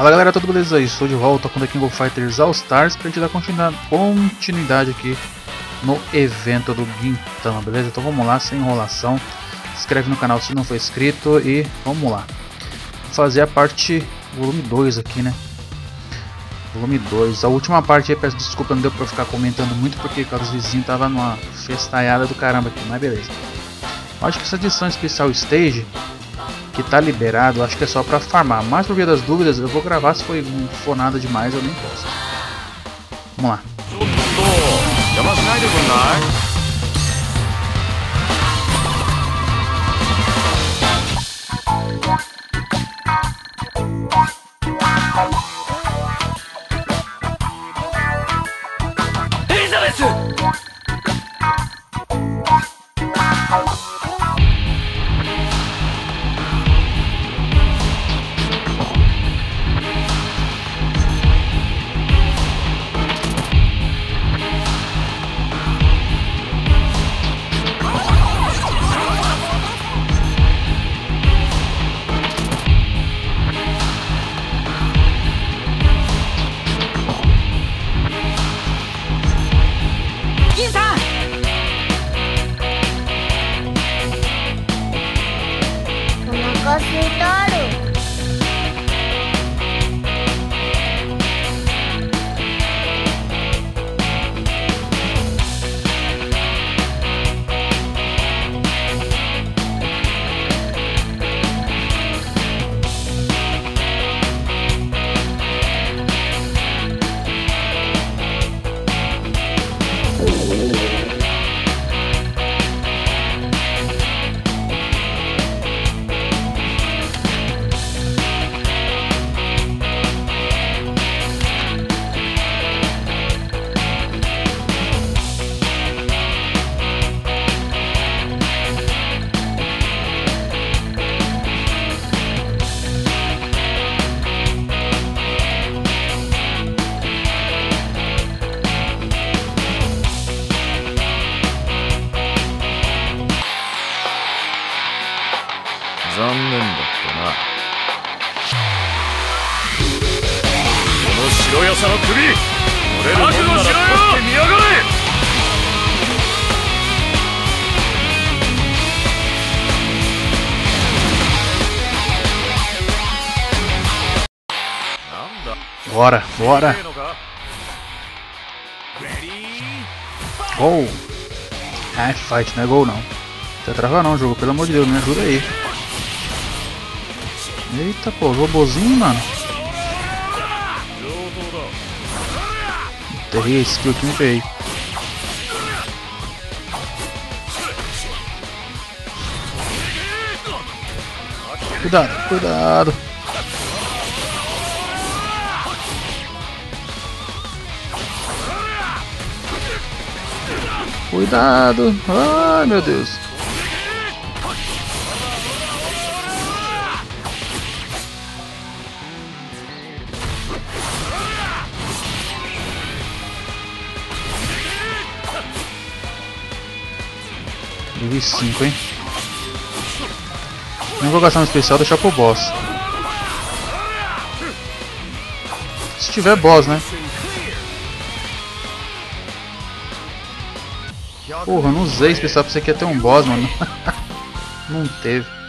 Fala galera, tudo beleza? Estou de volta com The King of Fighters All Stars pra gente dar continuidade aqui no evento do Guintama, beleza? Então vamos lá, sem enrolação. Se inscreve no canal se não for inscrito e vamos lá. Vou fazer a parte volume 2 aqui, né? Volume 2. A última parte aí, peço desculpa, não deu pra ficar comentando muito porque os vizinhos tava numa festaiada do caramba aqui, mas beleza. Acho que essa edição especial Stage que tá liberado, acho que é só pra farmar. Mas por via das dúvidas, eu vou gravar se foi, for nada demais, eu nem posso. Vamos lá. Bora, bora. Gol. Ah, é fight, não é gol não. Não trava não, jogo, pelo amor de Deus, me ajuda aí. Eita, pô, robozinho, mano. Enterrei esse me veio. Cuidado, cuidado. Cuidado! Ai meu Deus! Nível 5, hein? Não vou gastar um especial, deixar pro boss. Se tiver boss, né? Porra, não usei especial pra você que ia ter um boss, mano. não teve.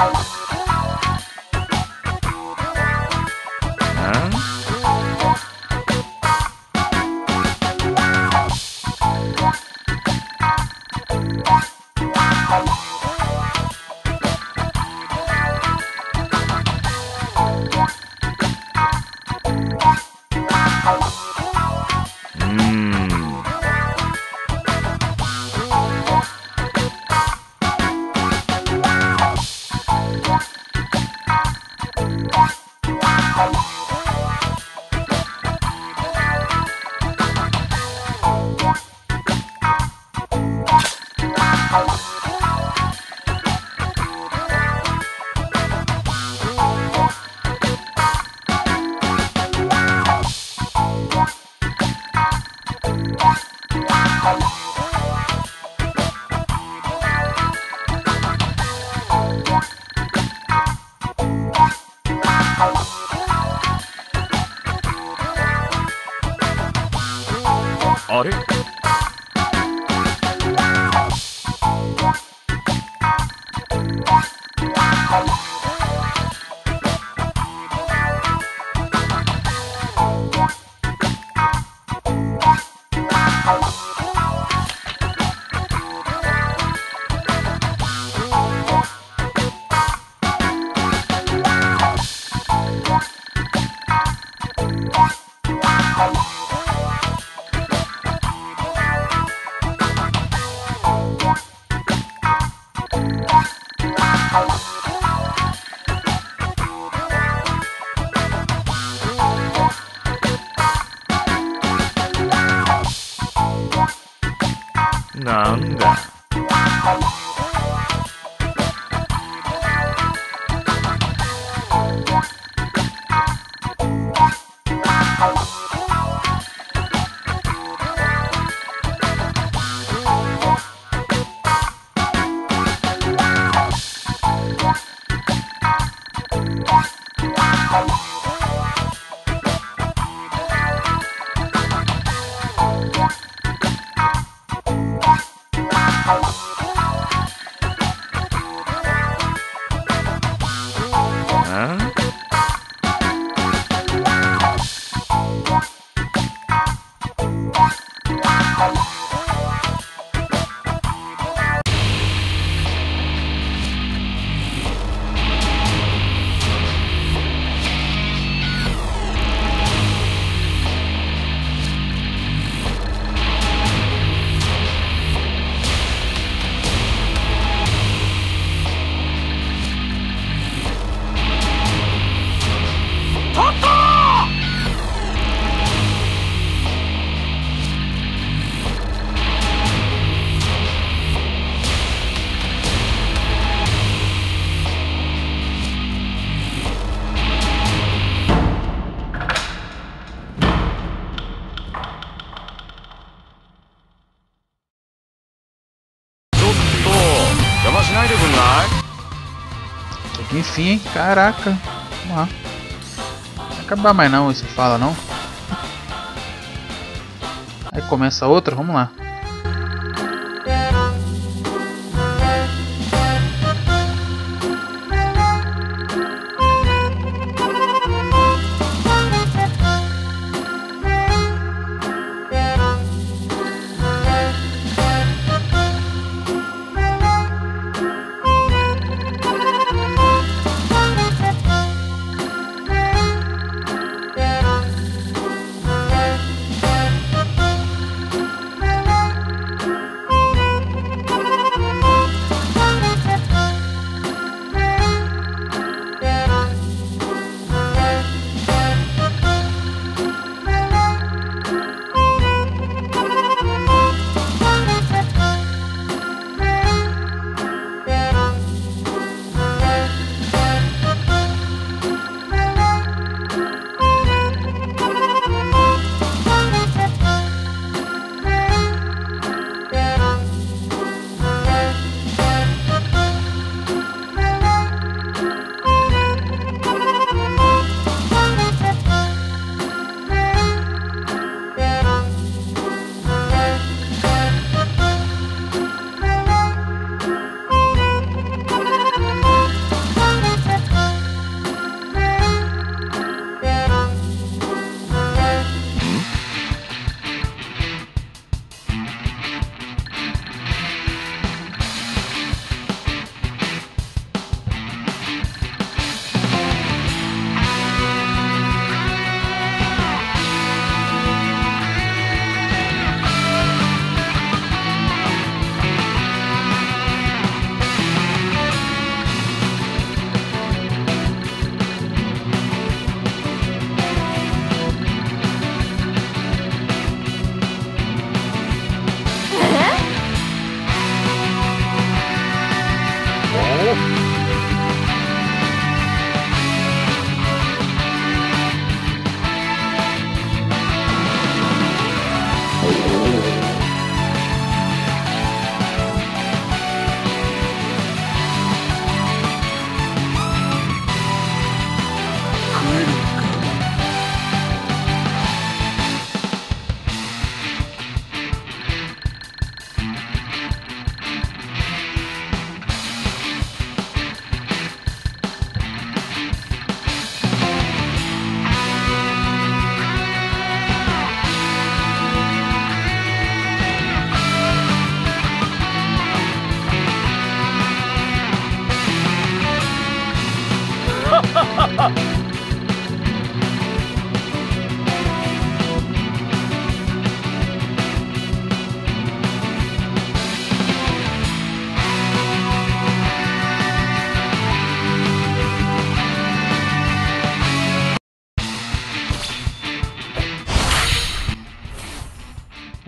好了。なんだ Enfim? Caraca. Vamos lá. Não vai acabar mais não, isso fala não. Aí começa outra, vamos lá.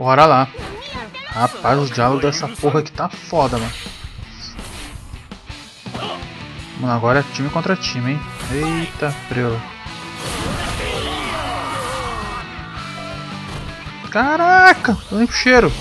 Bora lá. Rapaz, os diálogos dessa porra aqui tá foda, mano. Mano, agora é time contra time, hein? Eita, preu. Caraca, tô nem pro cheiro.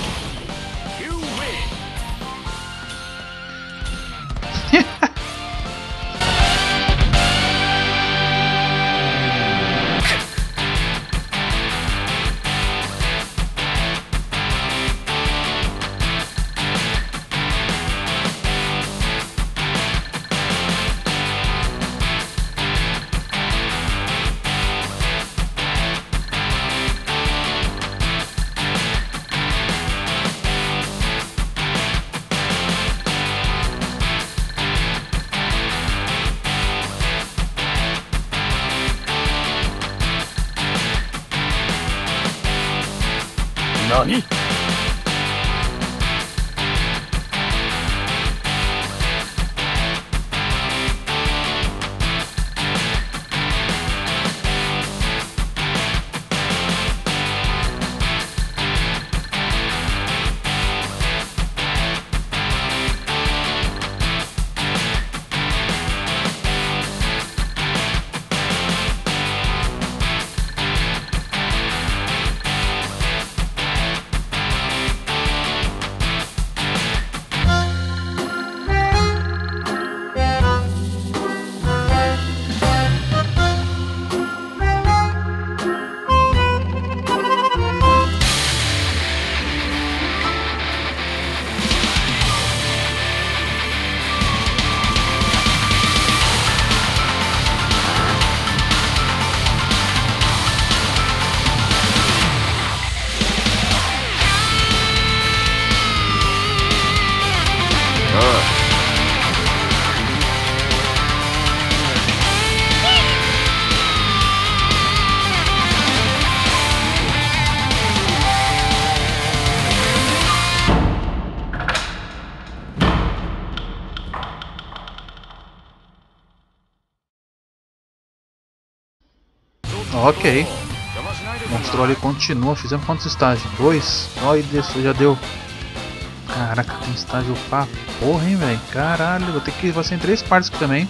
Ok. Mostrou ali, continua. Fizemos quantos estágios? Dois? Olha, isso já deu. Caraca, tem estágio pra porra, hein, velho? Caralho, vou ter que. Vai ser em três partes aqui também.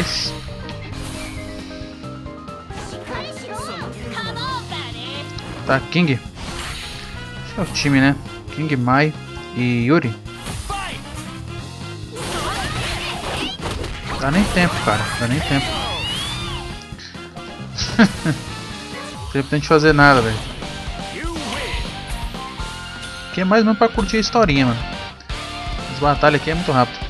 Rapaz. Tá, King. Esse é o time, né? King, Mai e Yuri. Dá nem tempo, cara. Dá nem tempo. tempo de fazer nada, velho. Aqui é mais mesmo pra curtir a historinha, mano. As batalhas aqui é muito rápido.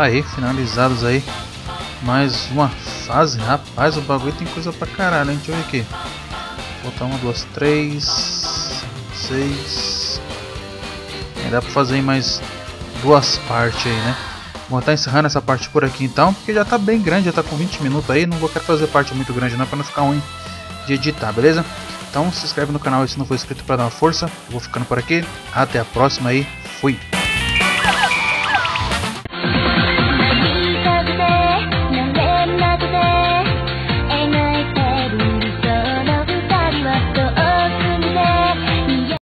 Aí, finalizados aí. Mais uma fase. Rapaz, o bagulho tem coisa pra caralho, hein? Deixa eu ver aqui. Botar uma, duas, três, seis. Aí dá pra fazer mais duas partes aí, né? Vou estar encerrando essa parte por aqui então, porque já tá bem grande, já tá com 20 minutos aí. Não vou querer fazer parte muito grande não, pra não ficar ruim de editar, beleza? Então se inscreve no canal se não for inscrito pra dar uma força. Vou ficando por aqui. Até a próxima aí. Fui!